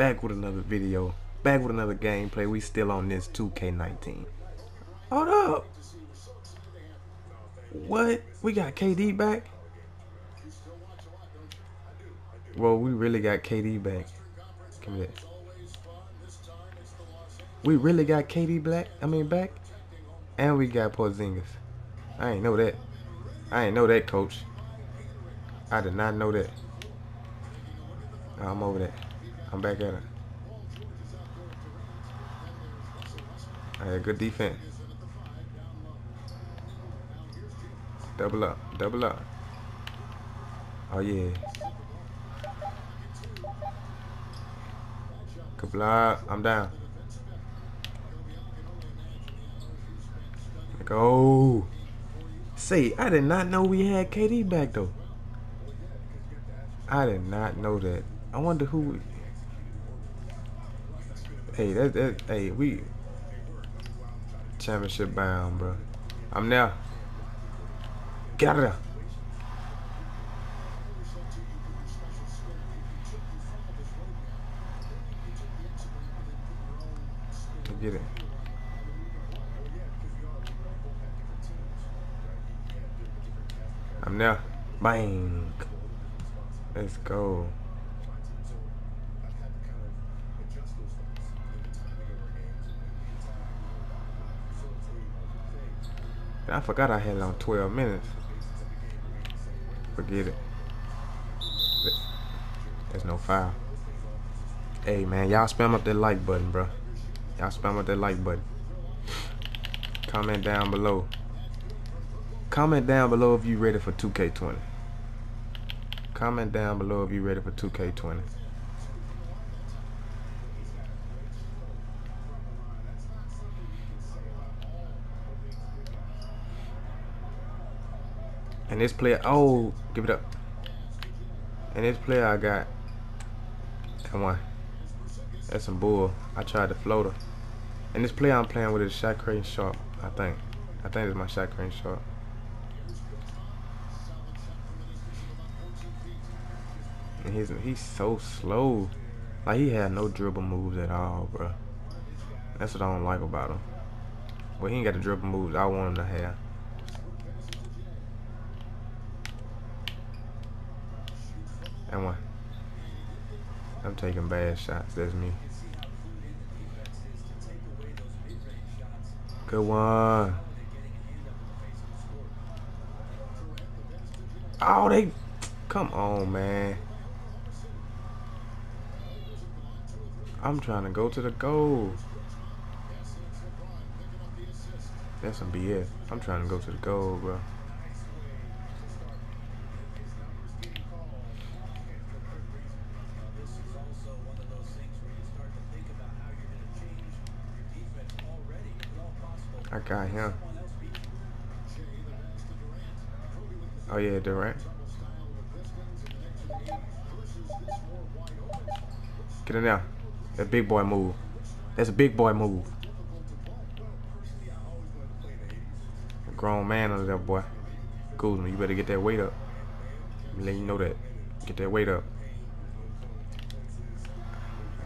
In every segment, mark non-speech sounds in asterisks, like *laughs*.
back with another video. Back with another gameplay. We still on this 2K19. Hold up. What? We got KD back? Well, we really got KD back. We really got KD black. I mean back, and we got Porzingis. I ain't know that. I ain't know that, coach. I did not know that. I'm over that. I'm back at it. I had good defense. Double up. Double up. Oh, yeah. Good block. I'm down. Go. Say, I did not know we had KD back, though. I did not know that. I wonder who. Hey, that that hey we championship bound, bro. I'm now. Get out of there. Get it. I'm now. Bang. Let's go. I forgot I had it on 12 minutes. Forget it. There's no foul. Hey man, y'all spam up that like button, bro. Y'all spam up that like button. Comment down below. Comment down below if you ready for 2K20. Comment down below if you ready for 2K20. And this player, oh, give it up. And this player I got, come on. That's some bull. I tried the floater. And this player I'm playing with is Shot Creating Sharp, I think. I think it's my Shot Creating Sharp. And he's he's so slow. Like he had no dribble moves at all, bro. That's what I don't like about him. Well, he ain't got the dribble moves I want him to have. And one. I'm taking bad shots. That's me. Good one. Oh, they. Come on, man. I'm trying to go to the goal. That's some BS. I'm trying to go to the goal, bro. Got him. Oh yeah, Durant. Get in there. That big boy move. That's a big boy move. A grown man under there, boy. Kuzma, you better get that weight up. Let you know that. Get that weight up.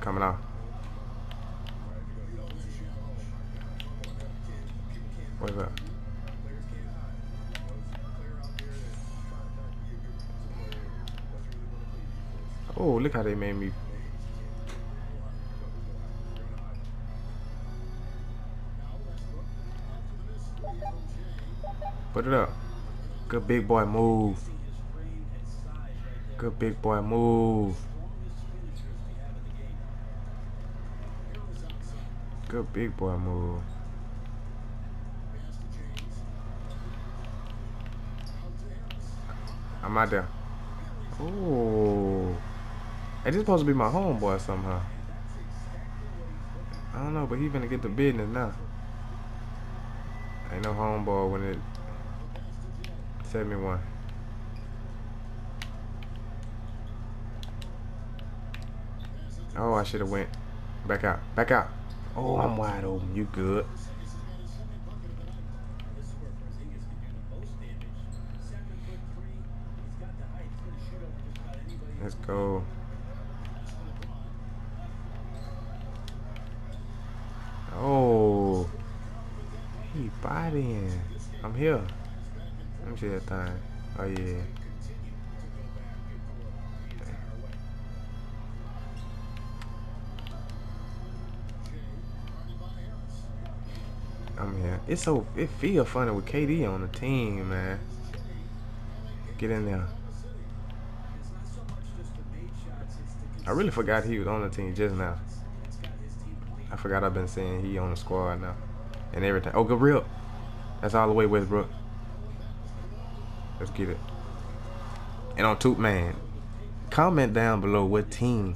Coming out. What is that? Oh, look how they made me. Put it up. Good big boy move. Good big boy move. Good big boy move. I'm out there. Ooh. Hey, this supposed to be my homeboy somehow. I don't know, but he gonna get the business now. Ain't no homeboy when it set me one. Oh, I should have went back out. Back out. Oh, I'm wide open. You good. Let's go. Oh. He bodying. I'm here. Let me see that thing. Oh, yeah. I'm here. It's so, it feel funny with KD on the team, man. Get in there. I really forgot he was on the team just now. I forgot I've been saying he on the squad now. And everything. Oh, real. That's all the way Westbrook. Let's get it. And on two man, comment down below what team,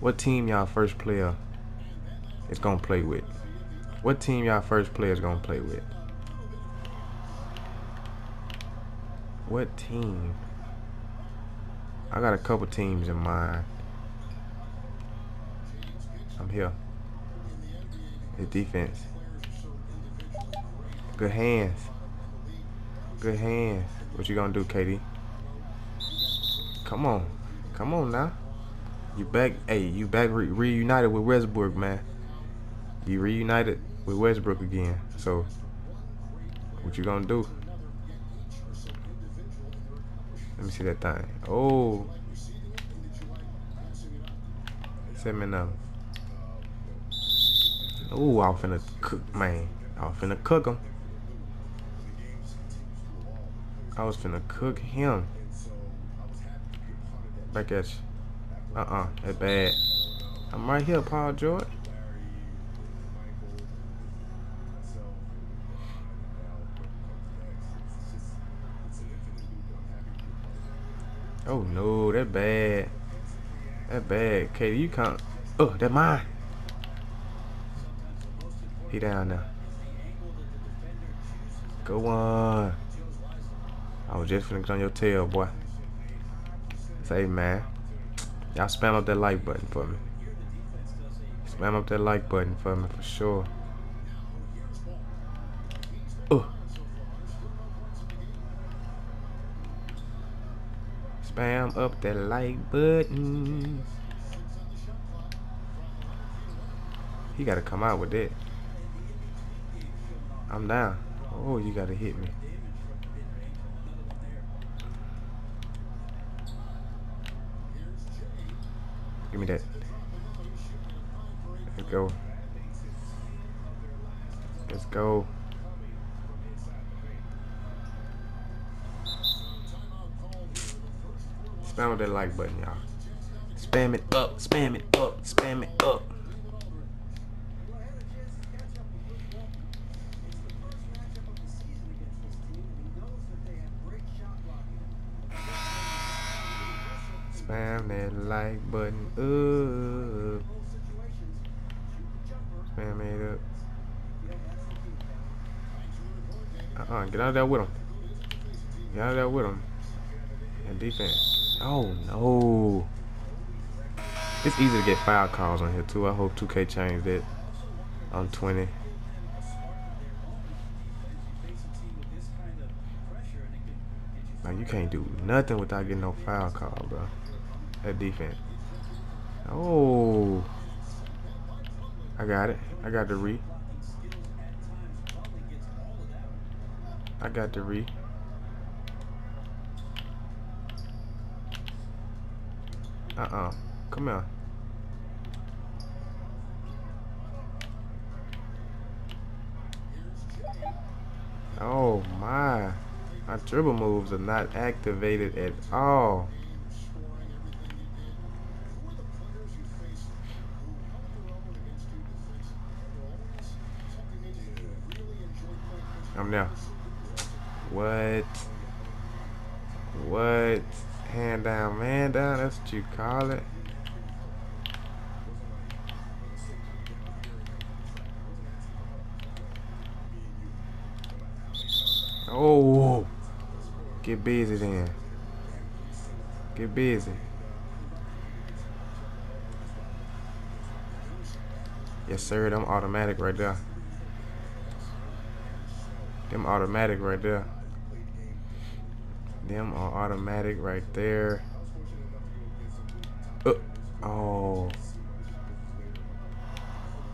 what team y'all first player is gonna play with. What team y'all first player is gonna play with? What team? I got a couple teams in mind. I'm here. The defense. Good hands. Good hands. What you gonna do, KD? Come on. Come on now. You back, hey, you back re reunited with Westbrook, man. You reunited with Westbrook again. So, what you gonna do? Let me see that thing. Oh. Send me now. Oh, I was finna cook, man. I was finna cook him. I was finna cook him. Back at you. Uh-uh, that bad. I'm right here, Paul George. Oh no, that bad. That bad. KD, you can't. Oh, that mine. He down now. Go on. I was just finna get on your tail, boy. Say, man. Y'all spam up that like button for me. Spam up that like button for me, for sure. Oh. Spam up that like button. He gotta come out with that. I'm down. Oh, you gotta hit me. Give me that. Let's go. Let's go. Spam that like button, y'all. Spam it up, spam it up, spam it up. Spam that like button up. Spam it up. Uh-uh, get out of there with him. Get out of there with him. And defense. Oh, no. It's easy to get foul calls on here, too. I hope 2K changed it on 20. Like, you can't do nothing without getting no foul call, bro that defense. Oh. I got it. I got the re. I got the re. Uh-uh. Come here. Oh my. My dribble moves are not activated at all. I'm now. What? What? Hand down, man down, that's what you call it. Oh, get busy then. Get busy. Yes, sir. I'm automatic right there. Them automatic right there. Them are automatic right there. Uh, oh.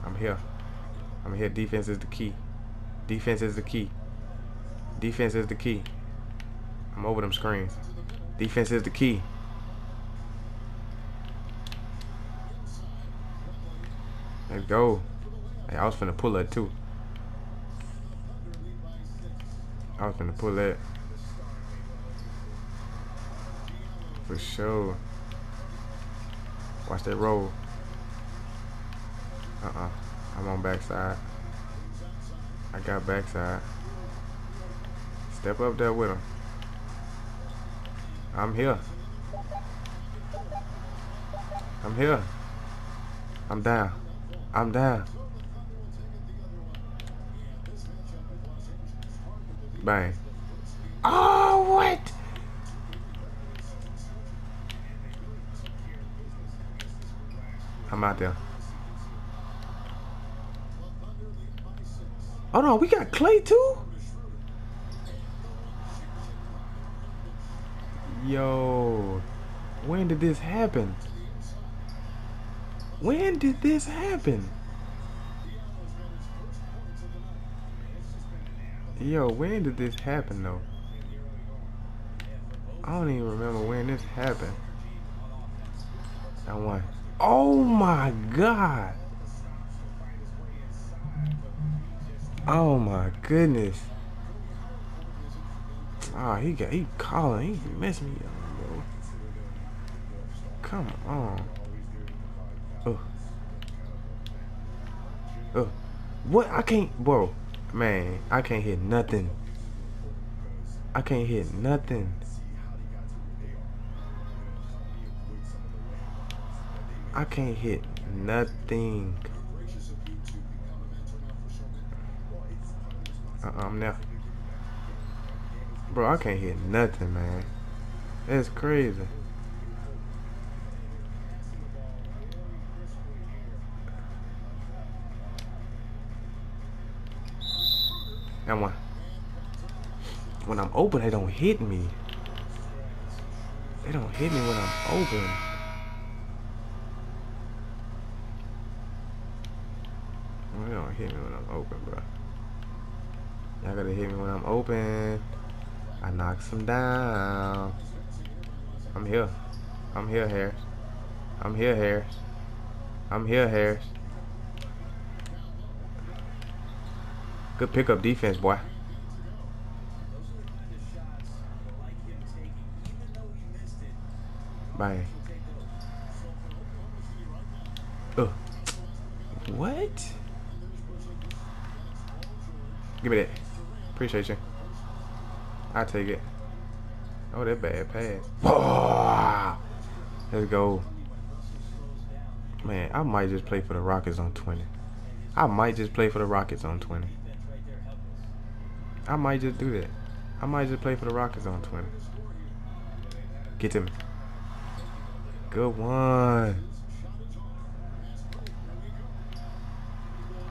I'm here. I'm here. Defense is the key. Defense is the key. Defense is the key. I'm over them screens. Defense is the key. Let's go. Hey, I was finna pull that too. I was gonna pull that. For sure. Watch that roll. Uh-uh. I'm on backside. I got backside. Step up there with him. I'm here. I'm here. I'm down. I'm down. Bang. Oh, what? I'm out there. Oh no, we got Clay too? Yo, when did this happen? When did this happen? Yo, when did this happen though? I don't even remember when this happened. I won. Oh my god. Oh my goodness. Oh, he got he calling. He messed me up, bro. Come on. Oh. Oh. What? I can't, bro. Man, I can't hit nothing. I can't hit nothing. I can't hit nothing. Uh -uh, I'm there. Bro, I can't hit nothing, man. That's crazy. And when, when I'm open, they don't hit me. They don't hit me when I'm open. They don't hit me when I'm open, bro. Y'all gotta hit me when I'm open. I knock some down. I'm here. I'm here, Harris. I'm here, Harris. I'm here, Harris. Good pickup defense, boy. Bang. Ugh. What? Give me that. Appreciate you. I take it. Oh, that bad pass. Oh, let's go. Man, I might just play for the Rockets on 20. I might just play for the Rockets on 20. I might just do that. I might just play for the Rockets on 20. Get to me. Good one.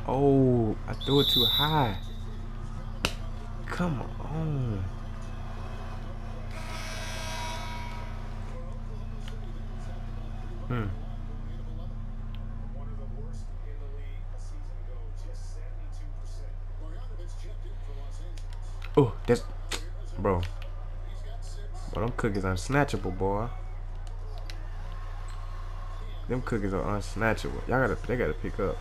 Oh, I threw it too high. Come on. Oh, that's bro. But them cookies unsnatchable, boy. Them cookies are unsnatchable. Y'all gotta, they gotta pick up.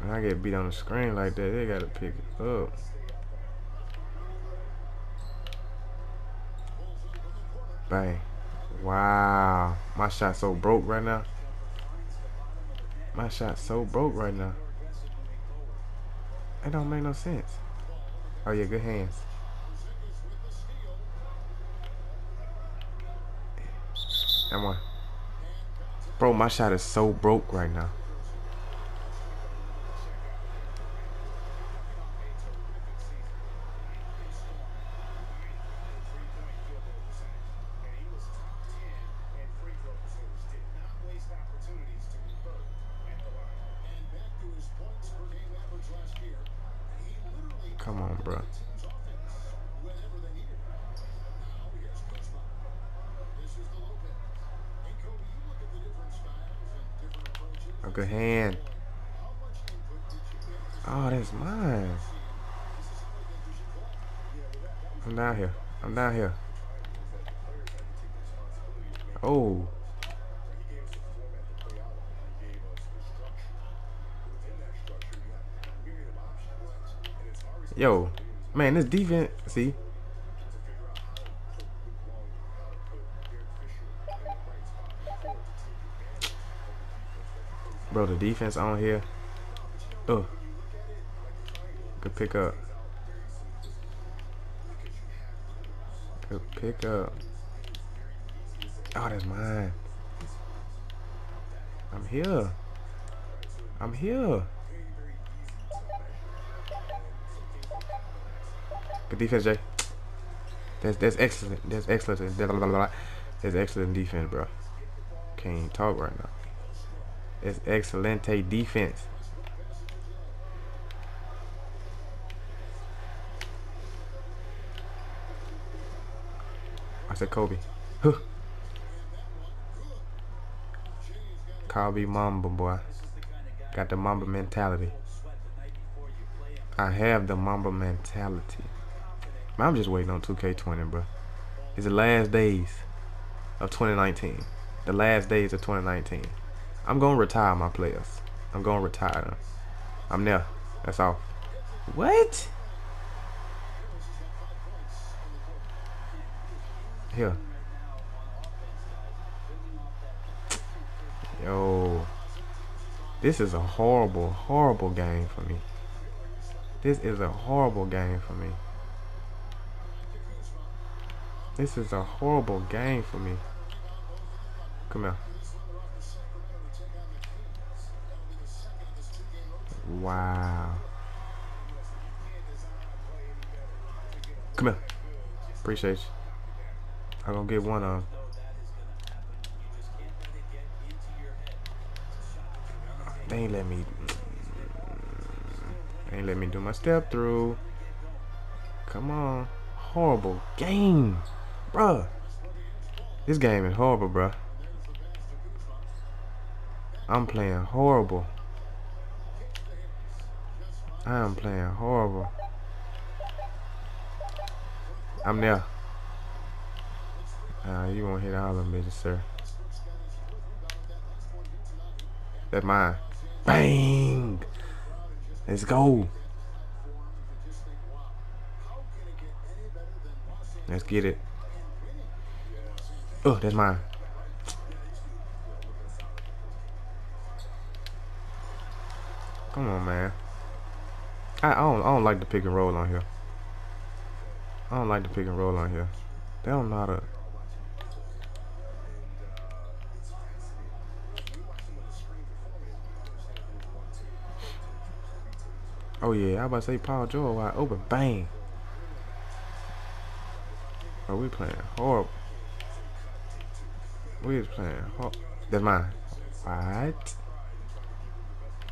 When I get beat on the screen like that, they gotta pick it up. Bang. Wow. My shot so broke right now. My shot so broke right now. It don't make no sense. Oh yeah, good hands. That one. Bro, my shot is so broke right now. A good hand. Oh, that's mine. I'm down here. I'm down here. Oh. Yo, man, this defense, see? Bro, the defense on here. Oh. Good pick up. Good pick up. Oh, that's mine. I'm here. I'm here. Good defense, Jay. That's that's excellent. That's excellent. That's excellent defense, bro. Can't even talk right now. It's excellente defense. I said Kobe. Huh. Kobe Mamba, boy. Got the Mamba mentality. I have the Mamba mentality. I'm just waiting on 2K20, bro. It's the last days of 2019. The last days of 2019. I'm gonna retire my players. I'm gonna retire them. I'm there. That's all. What? Here. Yo. This is a horrible, horrible game for me. This is a horrible game for me. This is a horrible game for me. Come here. Wow. Come here. Appreciate you. I'm gonna get one of They ain't let me. Mm, they ain't let me do my step through. Come on. Horrible game. Bruh. This game is horrible, bruh. I'm playing horrible. I am playing horrible. I'm there. Uh, you won't hit all them bitches, sir. That's mine. Bang! Let's go. Let's get it. Oh, that's mine. Come on, man. I, I don't I don't like the pick and roll on here. I don't like the pick and roll on here. They don't know how to Oh yeah, I about to say Paul George wide open. Bang. Oh, we playing horrible. We is playing horrible. That's mine. What?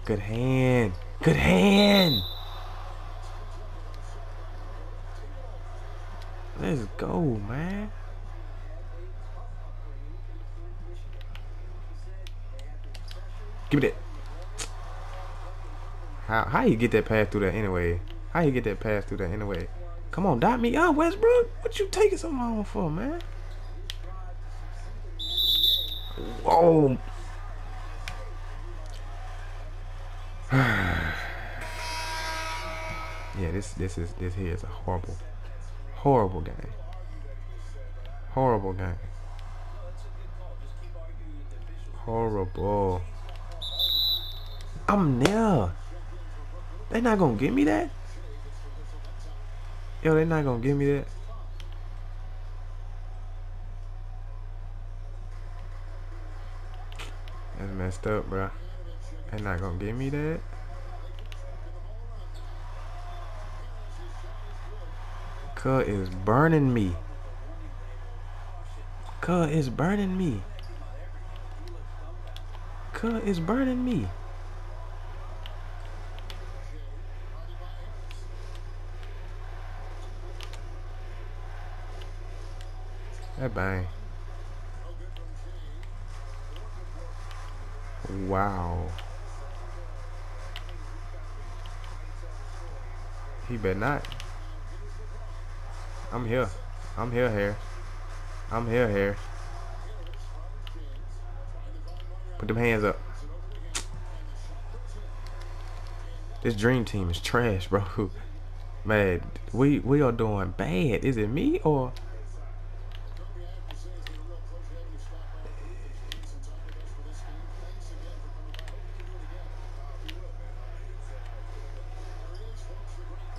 Good hand. Good hand. Let's go, man. Give me that. How how you get that pass through that anyway? How you get that pass through that anyway? Come on, dot me up, Westbrook. What you taking so long for, man? Whoa. Oh. *sighs* yeah, this this is this here is a horrible, horrible game. Horrible game. Horrible. I'm there. They not gonna give me that? Yo, they not gonna give me that? That's messed up, bro. They not gonna give me that? Cuz is burning me. Cuz is burning me. Cuz is burning me. That bang. Wow. He better not. I'm here. I'm here, here. I'm here, here. Put them hands up. This dream team is trash, bro. *laughs* Man, we we are doing bad. Is it me or?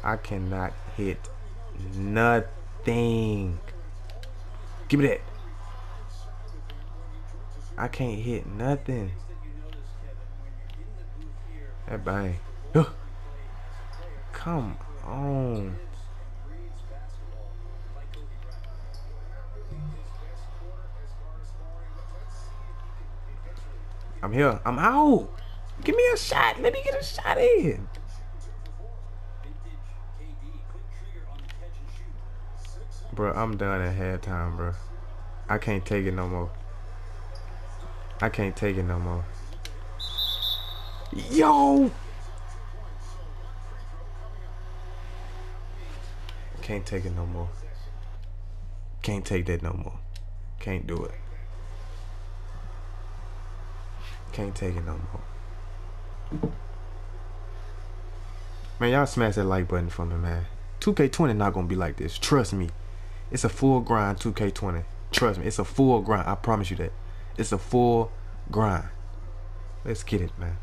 I cannot hit nothing. Give me that. I can't hit nothing. That bang. Come on. I'm here. I'm out. Give me a shot. Let me get a shot in. Bro, I'm done at halftime, bro. I can't take it no more. I can't take it no more. Yo! Can't take it no more. Can't take that no more. Can't do it. Can't take it no more. Man, y'all smash that like button for me, man. 2K20 not gonna be like this. Trust me. It's a full grind 2K20. Trust me, it's a full grind. I promise you that. It's a full grind. Let's get it, man.